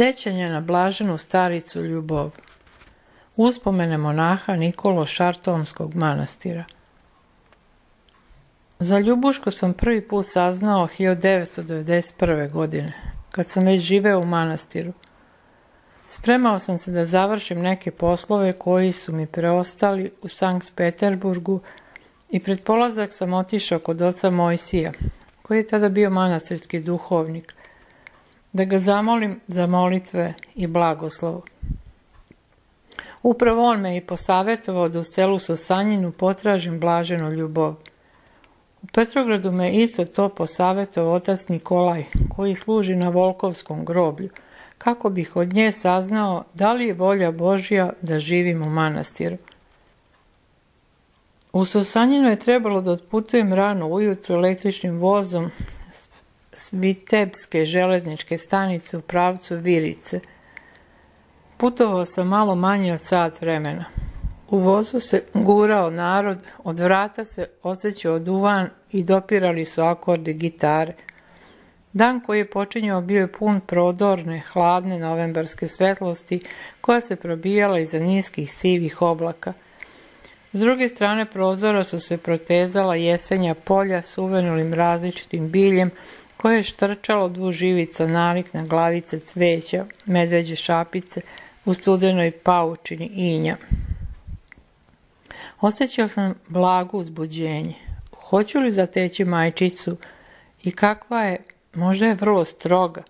Sećanje na blaženu staricu Ljubov. Uspomene monaha Nikolo Šartomskog manastira. Za Ljubušku sam prvi put saznao 1991. godine, kad sam već živeo u manastiru. Spremao sam se da završim neke poslove koji su mi preostali u Sankt Peterburgu i pred polazak sam otišao kod oca Mojsija, koji je tada bio manastirski duhovnik, da ga zamolim za molitve i blagoslov. Upravo on me i posavjetovao da u selu Sosanjinu potražim blaženu ljubav. U Petrogradu me isto to posavjetovao otac Nikolaj, koji služi na Volkovskom groblju, kako bih od nje saznao da li je volja Božja da živim u manastiru. U Sosanjinu je trebalo da otputujem rano ujutro električnim vozom s Vitebske železničke stanice u pravcu Virice. Putovao sam malo manje od sat vremena. U vozu se gurao narod, od vrata se osjećao duvan i dopirali su akordi gitare. Dan koji je počinjao bio je pun prodorne, hladne novembarske svetlosti koja se probijala iza niskih sivih oblaka. S druge strane prozora su se protezala jesenja polja s uvenulim različitim biljem koje je štrčalo duž živica nalik na glavice cveća, medveđe šapice u studenoj paučini inja. Osjećao sam blago uzbuđenje. Hoću li zateći majčicu i kakva je, možda je vrlo stroga,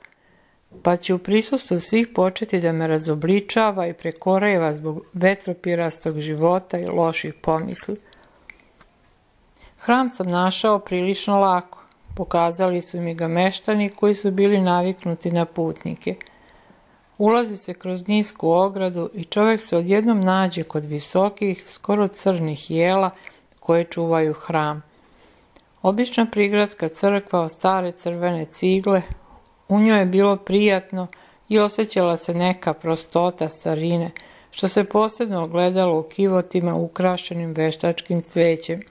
pa će u prisustvu svih početi da me razobličava i prekoreva zbog vetropirastog života i loših pomisli. Hram sam našao prilično lako. Pokazali su mi ga meštani koji su bili naviknuti na putnike. Ulazi se kroz nisku ogradu i čovjek se odjednom nađe kod visokih, skoro crnih jela koje čuvaju hram. Obična prigradska crkva od stare crvene cigle, u njoj je bilo prijatno i osjećala se neka prostota starine, što se posebno ogledalo u kivotima ukrašenim veštačkim cvećem.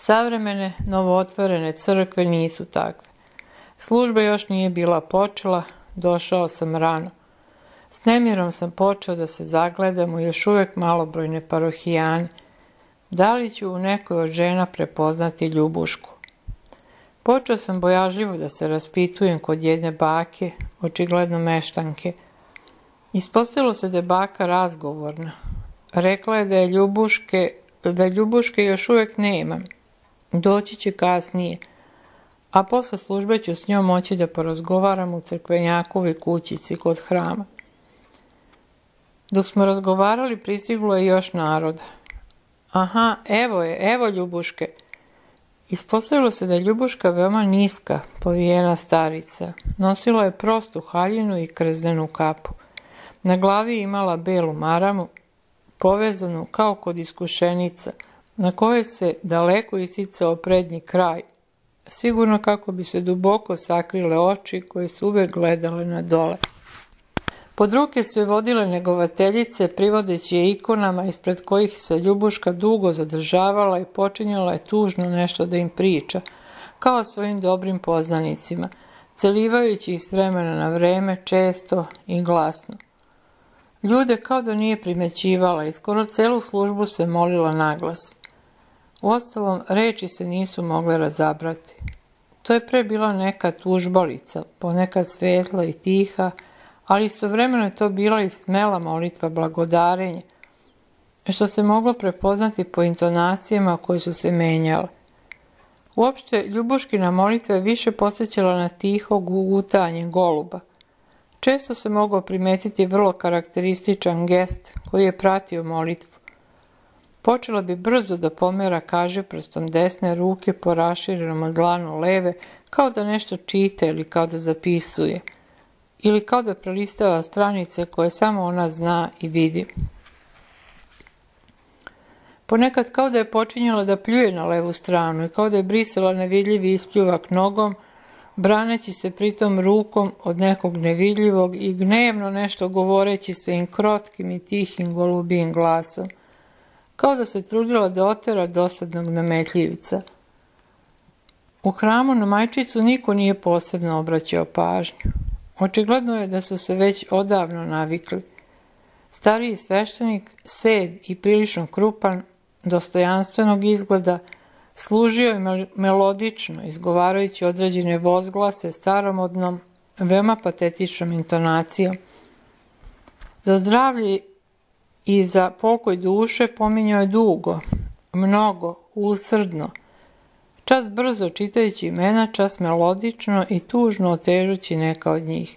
Savremene, novootvorene crkve nisu takve. Služba još nije bila počela, došao sam rano. S nemirom sam počeo da se zagledam u još uvijek malobrojne parohijane. Da li ću u nekoj od žena prepoznati ljubušku? Počeo sam bojažljivo da se raspitujem kod jedne bake, očigledno meštanke. Ispostavilo se da je baka razgovorna. Rekla je da je ljubuške, da ljubuške još uvijek nema. Doći će kasnije. A posle službe ću s njom moći da porazgovaram u crkvenjakovi kućici kod hrama. Dok smo razgovarali, pristiglo je još naroda. Aha, evo je, evo Ljubuške. Ispostavilo se da je Ljubuška veoma niska, povijena starica. Nosila je prostu haljinu i krzdenu kapu. Na glavi imala belu maramu, povezanu kao kod iskušenica, na kojoj se daleko isticao prednji kraj, sigurno kako bi se duboko sakrile oči koje su uvek gledale na dole. Pod ruke su vodile negovateljice, privodeći je ikonama ispred kojih se Ljubuška dugo zadržavala i počinjala je tužno nešto da im priča, kao svojim dobrim poznanicima, celivajući ih s vremena na vreme, često i glasno. Ljude kao da nije primećivala i skoro celu službu se molila naglas. Uostalom, reči se nisu mogle razabrati. To je pre bila neka tužbalica, ponekad svetla i tiha, ali istovremeno je to bila i smela molitva blagodarenja, što se moglo prepoznati po intonacijama koje su se menjale. Uopšte, Ljubuškina molitva je više posjećala na tiho gugutanje goluba. Često se mogao primetiti vrlo karakterističan gest koji je pratio molitvu. Počela bi brzo da pomera kaže prstom desne ruke po raširenom dlanu leve, kao da nešto čita ili kao da zapisuje – ili kao da prelistava stranice koje samo ona zna i vidi. Ponekad kao da je počinjala da pljuje na levu stranu i kao da je brisala nevidljivi ispljuvak nogom, braneći se pritom rukom od nekog nevidljivog i gnevno nešto govoreći svojim krotkim i tihim golubijim glasom, kao da se trudila da otera dosadnog nametljivica. U hramu na majčicu niko nije posebno obraćao pažnju. Očigledno je da su se već odavno navikli. Stariji sveštenik, sed i prilično krupan, dostojanstvenog izgleda, služio je melodično, izgovarajući određene vozglase staromodnom, veoma patetičnom intonacijom. Za zdravlje i za pokoj duše pominjao je dugo, mnogo, usrdno, čas brzo čitajući imena, čas melodično i tužno otežući neka od njih.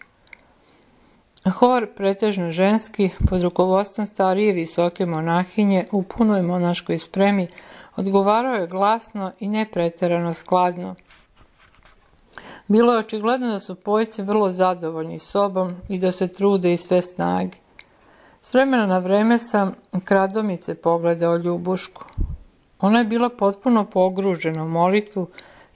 Hor, pretežno ženski, pod rukovodstvom starije visoke monahinje u punoj monaškoj spremi, odgovarao je glasno i nepreterano skladno. Bilo je očigledno da su pojice vrlo zadovoljni sobom i da se trude i sve snage. S vremena na vreme sam kradomice pogledao Ljubušku. Ona je bila potpuno pogružena u molitvu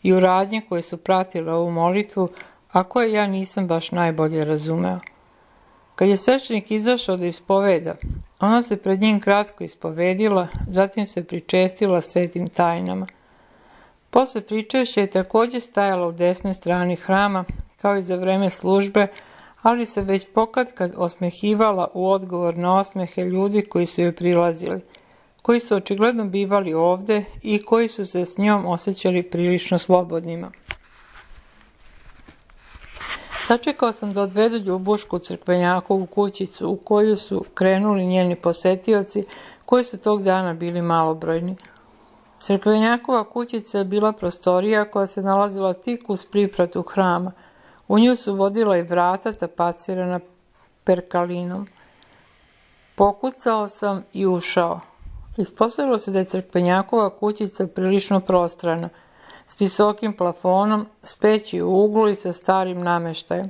i u radnje koje su pratile ovu molitvu, a koje ja nisam baš najbolje razumeo. Kad je sveštenik izašao da ispoveda, ona se pred njim kratko ispovedila, zatim se pričestila svetim tajnama. Posle pričešća je također stajala u desnoj strani hrama, kao i za vreme službe, ali se već pokatkad osmehivala u odgovor na osmehe ljudi koji su joj prilazili, koji su očigledno bivali ovde i koji su se s njom osjećali prilično slobodnima. Sačekao sam da odvedu Ljubušku crkvenjakovu kućicu u koju su krenuli njeni posetioci koji su tog dana bili malobrojni. Crkvenjakova kućica je bila prostorija koja se nalazila tik uz pripratu hrama. U nju su vodila i vrata tapacirana perkalinom. Pokucao sam i ušao. Ispostavilo se da je crkvenjakova kućica prilično prostrana – s visokim plafonom, s peći u uglu i sa starim nameštajem.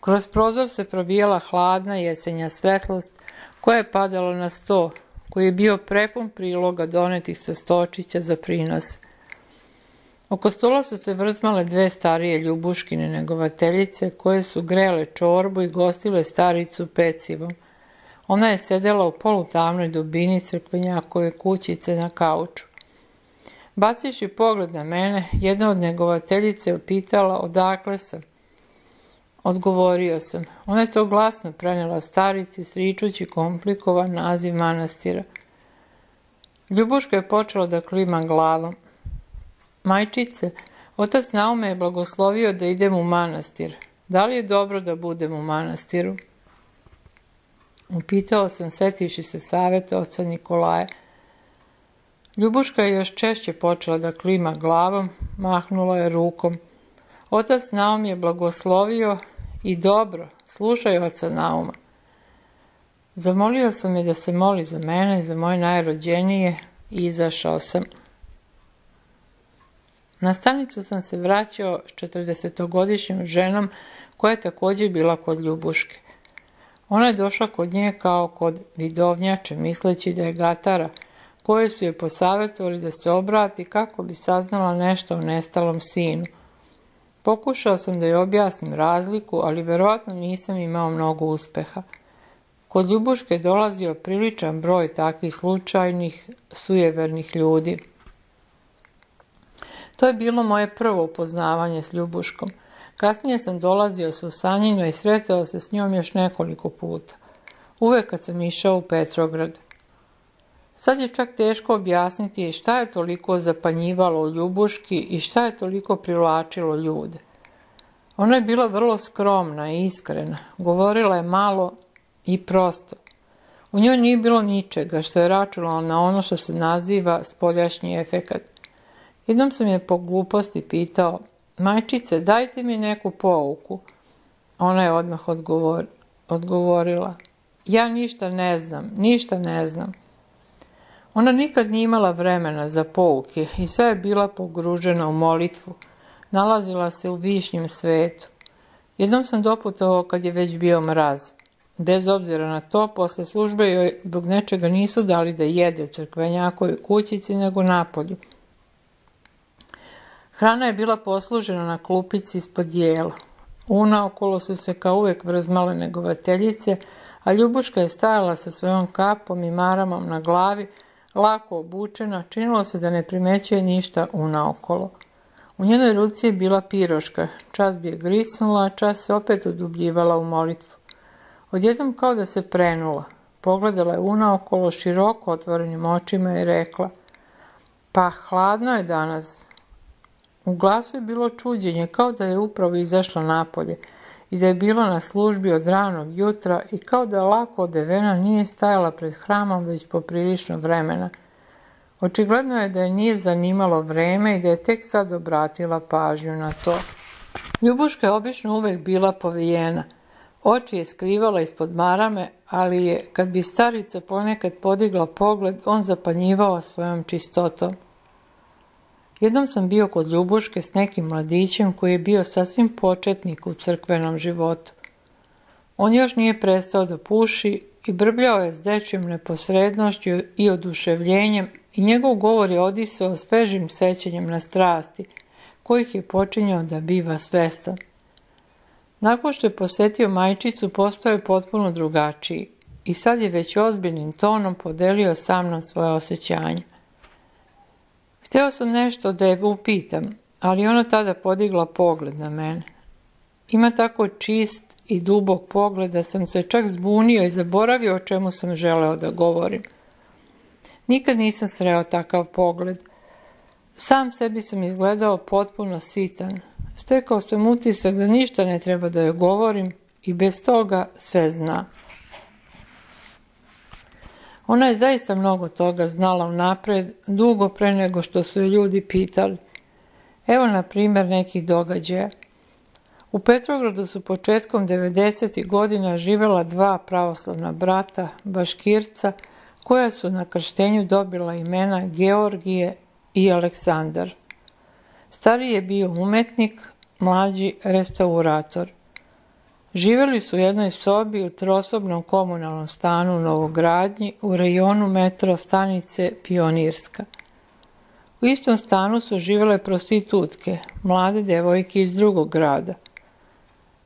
Kroz prozor se probijala hladna jesenja svetlost koja je padala na sto, koji je bio prepun priloga donetih sa stočića za prinos. Oko stola su se vrzmale dve starije ljubuškine negovateljice koje su grele čorbu i gostile staricu pecivom. Ona je sedela u polutamnoj dubini crkvenjakove kućice na kauču. Baciši pogled na mene, jedna od njegovateljice je upitala odakle sam. Odgovorio sam. Ona je to glasno prenela starici sričući komplikovan naziv manastira. Ljubuška je počela da klima glavom. Majčice, otac Naume je blagoslovio da idem u manastir. Da li je dobro da budem u manastiru? Upitao sam setiši se saveta oca Nikolaja. Ljubuška je još češće počela da klima glavom, mahnula je rukom. Otac Naum je blagoslovio i dobro, slušaj oca Nauma. Zamolio sam je da se moli za mene i za moje najrođenije i izašao sam. Na stanicu sam se vraćao s 40 ženom koja je također bila kod Ljubuške. Ona je došla kod nje kao kod vidovnjače, misleći da je gatara, koje su je posavjetovali da se obrati kako bi saznala nešto o nestalom sinu. Pokušao sam da joj objasnim razliku, ali verovatno nisam imao mnogo uspeha. Kod Ljubuške dolazio priličan broj takvih slučajnih, sujevernih ljudi. To je bilo moje prvo upoznavanje s Ljubuškom. Kasnije sam dolazio s Usanjino i sretao se s njom još nekoliko puta. Uvek kad sam išao u Petrograd. Sad je čak teško objasniti šta je toliko zapanjivalo Ljubuški i šta je toliko privlačilo ljude. Ona je bila vrlo skromna i iskrena, govorila je malo i prosto. U njoj nije bilo ničega što je računalo na ono što se naziva spoljašnji efekat. Jednom sam je po gluposti pitao, majčice, dajte mi neku pouku. Ona je odmah odgovor, odgovorila, ja ništa ne znam, ništa ne znam. Ona nikad nije imala vremena za pouke i sve je bila pogružena u molitvu. Nalazila se u višnjem svetu. Jednom sam doputovao kad je već bio mraz. Bez obzira na to, posle službe joj zbog nečega nisu dali da jede u crkvenjakoj kućici nego napolju. Hrana je bila poslužena na klupici ispod jela. Una okolo su se kao uvek vrzmale negovateljice, a Ljubuška je stajala sa svojom kapom i maramom na glavi, lako obučena, činilo se da ne primećuje ništa unaokolo. U njenoj ruci je bila piroška, čas bi je grisnula, čas se opet udubljivala u molitvu. Odjednom kao da se prenula. Pogledala je unaokolo široko otvorenim očima i rekla Pa, hladno je danas. U glasu je bilo čuđenje, kao da je upravo izašla napolje i da je bila na službi od ranog jutra i kao da lako odevena nije stajala pred hramom već poprilično vremena. Očigledno je da je nije zanimalo vreme i da je tek sad obratila pažnju na to. Ljubuška je obično uvek bila povijena. Oči je skrivala ispod marame, ali je, kad bi starica ponekad podigla pogled, on zapanjivao svojom čistotom. Jednom sam bio kod Ljubuške s nekim mladićem koji je bio sasvim početnik u crkvenom životu. On još nije prestao da puši i brbljao je s dečjom neposrednošću i oduševljenjem i njegov govor je odisao svežim sećanjem na strasti, kojih je počinjao da biva svestan. Nakon što je posetio majčicu, postao je potpuno drugačiji i sad je već ozbiljnim tonom podelio sa mnom svoje osjećanje. Hteo sam nešto da je upitam, ali ona tada podigla pogled na mene. Ima tako čist i dubok pogled da sam se čak zbunio i zaboravio o čemu sam želeo da govorim. Nikad nisam sreo takav pogled. Sam sebi sam izgledao potpuno sitan. Stekao sam utisak da ništa ne treba da joj govorim i bez toga sve zna. Ona je zaista mnogo toga znala unapred, dugo pre nego što su ljudi pitali. Evo, na primjer, nekih događaja. U Petrogradu su početkom 90. godina živela dva pravoslavna brata, Baškirca, koja su na krštenju dobila imena Georgije i Aleksandar. Stari je bio umetnik, mlađi restaurator. Živjeli su u jednoj sobi u trosobnom komunalnom stanu u Novogradnji u rejonu metro stanice Pionirska. U istom stanu su živjele prostitutke, mlade devojke iz drugog grada.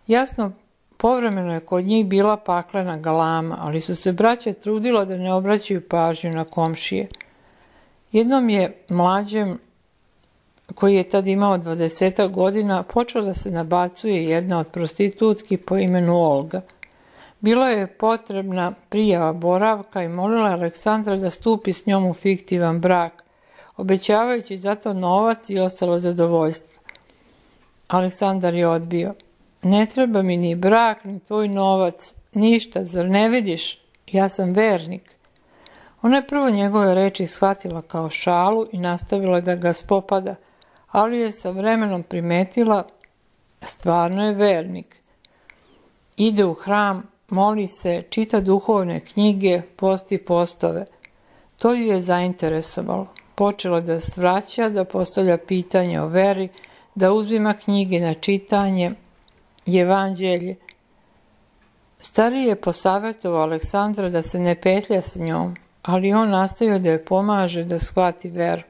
Jasno, povremeno je kod njih bila paklena galama, ali su se braće trudila da ne obraćaju pažnju na komšije. Jednom je mlađem koji je tad imao 20 godina, počeo da se nabacuje jedna od prostitutki po imenu Olga. Bilo je potrebna prijava boravka i molila Aleksandra da stupi s njom u fiktivan brak, obećavajući zato novac i ostalo zadovoljstvo. Aleksandar je odbio. Ne treba mi ni brak, ni tvoj novac, ništa, zar ne vidiš? Ja sam vernik. Ona je prvo njegove reči shvatila kao šalu i nastavila da ga spopada – ali je sa vremenom primetila stvarno je vernik. Ide u hram, moli se, čita duhovne knjige, posti postove. To ju je zainteresovalo. Počela da svraća, da postavlja pitanje o veri, da uzima knjige na čitanje, evanđelje. Stari je posavjetovao Aleksandra da se ne petlja s njom, ali on nastavio da je pomaže da shvati veru.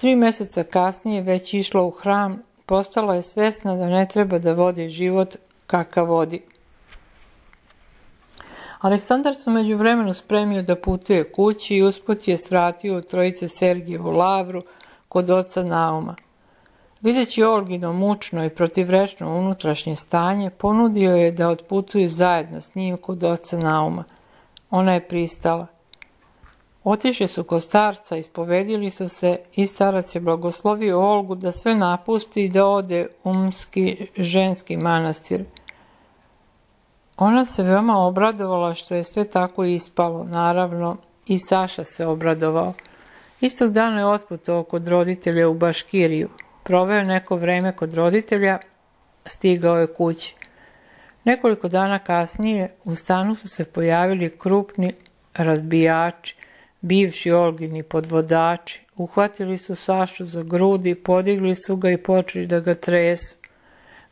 Tri meseca kasnije već išla u hram, postala je svesna da ne treba da vodi život kakav vodi. Aleksandar se među vremenu spremio da putuje kući i usput je svratio u trojice Sergijevu lavru kod oca Nauma. Videći Olgino mučno i protivrečno unutrašnje stanje, ponudio je da otputuju zajedno s njim kod oca Nauma. Ona je pristala. Otišli su kod starca, ispovedili su se i starac je blagoslovio Olgu da sve napusti i da ode umski ženski manastir. Ona se veoma obradovala što je sve tako ispalo, naravno i Saša se obradovao. Istog dana je otputovao kod roditelja u Baškiriju. Proveo neko vreme kod roditelja, stigao je kući. Nekoliko dana kasnije u stanu su se pojavili krupni razbijači, Bivši Olgini podvodači uhvatili su Sašu za grudi, podigli su ga i počeli da ga tresu.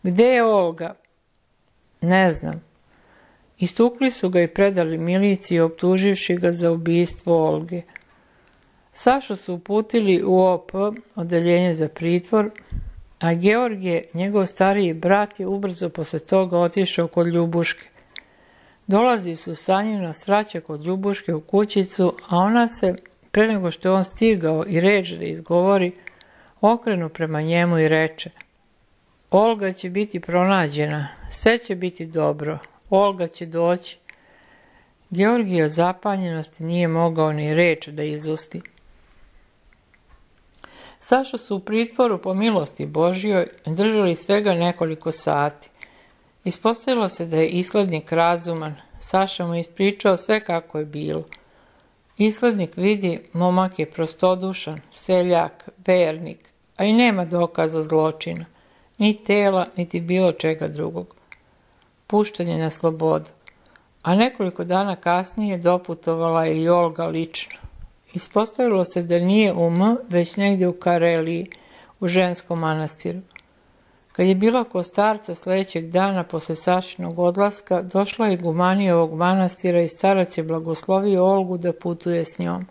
Gde je Olga? Ne znam. Istukli su ga i predali miliciji optuživši ga za ubijstvo Olge. Sašu su uputili u OP, odeljenje za pritvor, a Georgije, njegov stariji brat, je ubrzo posle toga otišao kod Ljubuške. Dolazi su sa njim na svraća kod Ljubuške u kućicu, a ona se, pre nego što je on stigao i reč da izgovori, okrenu prema njemu i reče Olga će biti pronađena, sve će biti dobro, Olga će doći. Georgij od zapanjenosti nije mogao ni reč da izusti. Saša su u pritvoru po milosti Božjoj držali svega nekoliko sati. Ispostavilo se da je islednik razuman, Saša mu ispričao sve kako je bilo. Islednik vidi, momak je prostodušan, seljak, vernik, a i nema dokaza zločina, ni tela, niti bilo čega drugog. Pušten je na slobodu, a nekoliko dana kasnije doputovala je i Olga lično. Ispostavilo se da nije u M, već negdje u Kareliji, u ženskom manastiru. Kad je bila ko starca sljedećeg dana posle Sašinog odlaska, došla je gumanijevog manastira i starac je blagoslovio Olgu da putuje s njom.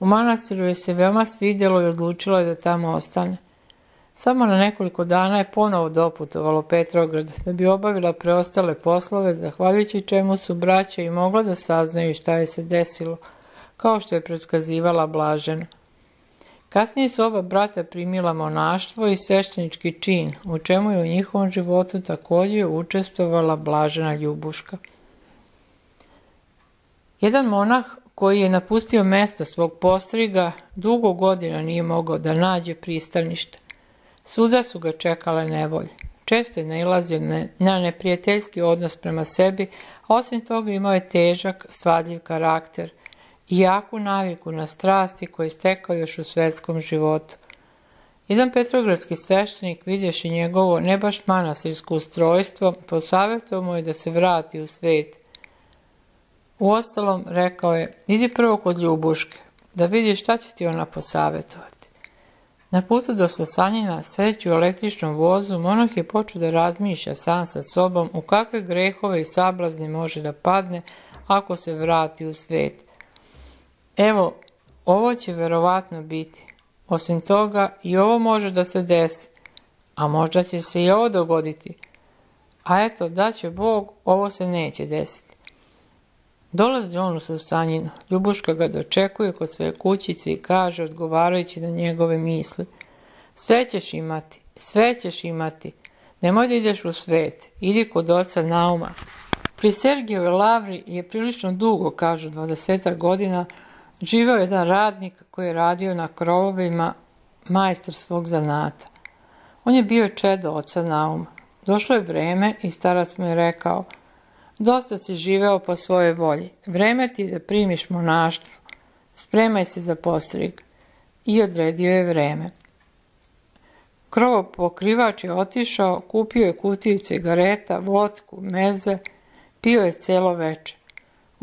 U manastiru je se veoma svidjelo i odlučila je da tamo ostane. Samo na nekoliko dana je ponovo doputovalo Petrograd da bi obavila preostale poslove, zahvaljujući čemu su braća i mogla da saznaju šta je se desilo, kao što je predskazivala Blažena. Kasnije su oba brata primila monaštvo i sveštenički čin, u čemu je u njihovom životu također učestvovala Blažena Ljubuška. Jedan monah koji je napustio mesto svog postriga, dugo godina nije mogao da nađe pristanište. Suda su ga čekale nevolje. Često je nailazio na neprijateljski odnos prema sebi, a osim toga imao je težak, svadljiv karakter – i jaku naviku na strasti koje je stekao još u svetskom životu. Jedan petrogradski sveštenik vidješi njegovo ne baš manasirsko ustrojstvo, posavjetao mu je da se vrati u svet. Uostalom, rekao je, idi prvo kod Ljubuške, da vidiš šta će ti ona posavjetovati. Na putu do Sasanjina, sedeći u električnom vozu, monah je počeo da razmišlja sam sa sobom u kakve grehove i sablazni može da padne ako se vrati u svet. Evo, ovo će verovatno biti. Osim toga, i ovo može da se desi, a možda će se i ovo dogoditi. A eto, da će Bog, ovo se neće desiti. Dolazi on u Sasanjinu, Ljubuška ga dočekuje kod svoje kućice i kaže, odgovarajući na njegove misli. Sve ćeš imati, sve ćeš imati. Nemoj da ideš u svet, idi kod oca Nauma. Pri Sergijeve lavri je prilično dugo, kažu, dvadeseta godina, Živao jedan radnik koji je radio na krovovima, majstor svog zanata. On je bio čedo oca Nauma. Došlo je vreme i starac mu je rekao, dosta si živeo po svojoj volji, vreme ti da primiš monaštvo, spremaj se za postrig. I odredio je vreme. Krovo pokrivač je otišao, kupio je kutiju cigareta, vodku, meze, pio je celo veče.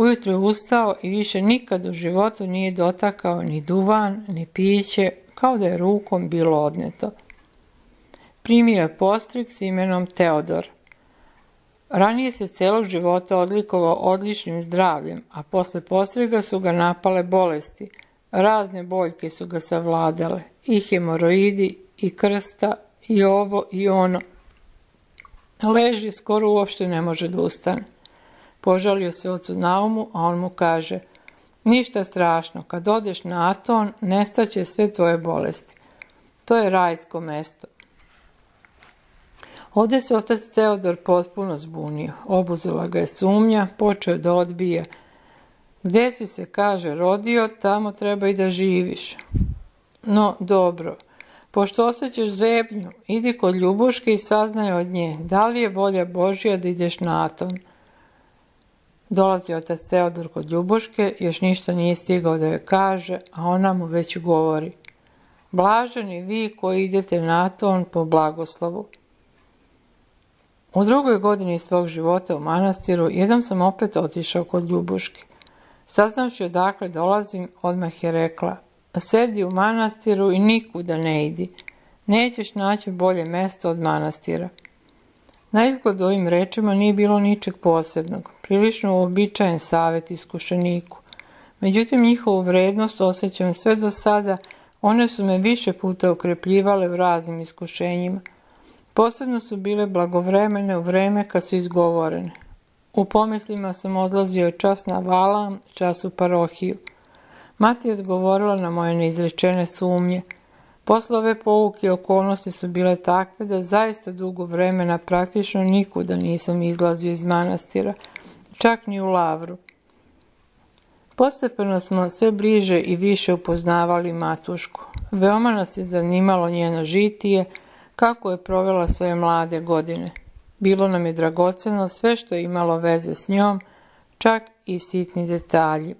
Ujutro je ustao i više nikad u životu nije dotakao ni duvan, ni piće, kao da je rukom bilo odneto. Primio je postrik s imenom Teodor. Ranije se celog života odlikovao odličnim zdravljem, a posle postriga su ga napale bolesti. Razne boljke su ga savladale, i hemoroidi, i krsta, i ovo, i ono. Leži, skoro uopšte ne može da ustane. Požalio se ocu Naumu, a on mu kaže Ništa strašno, kad odeš na Aton, nestaće sve tvoje bolesti. To je rajsko mesto. Ovdje se otac Teodor potpuno zbunio. Obuzela ga je sumnja, počeo da odbija. Gdje si se, kaže, rodio, tamo treba i da živiš. No, dobro. Pošto osjećaš zebnju, idi kod Ljubuške i saznaj od nje, da li je volja Božja da ideš na Aton. Dolazi otac Teodor kod Ljubuške, još ništa nije stigao da joj kaže, a ona mu već govori. Blaženi vi koji idete na to on po blagoslovu. U drugoj godini svog života u manastiru, jedan sam opet otišao kod Ljubuške. Saznavši odakle dolazim, odmah je rekla, sedi u manastiru i nikuda ne idi. Nećeš naći bolje mesto od manastira. Na izgled ovim rečima nije bilo ničeg posebnog, prilično uobičajen savjet iskušeniku. Međutim, njihovu vrednost osjećam sve do sada, one su me više puta okrepljivale u raznim iskušenjima. Posebno su bile blagovremene u vreme kad su izgovorene. U pomislima sam odlazio čas na valam, čas u parohiju. Mati je odgovorila na moje neizrečene sumnje. Posle ove pouke okolnosti su bile takve da zaista dugo vremena praktično nikuda nisam izlazio iz manastira, čak ni u lavru. Postepeno smo sve bliže i više upoznavali matušku. Veoma nas je zanimalo njeno žitije, kako je provela svoje mlade godine. Bilo nam je dragoceno sve što je imalo veze s njom, čak i sitni detalji.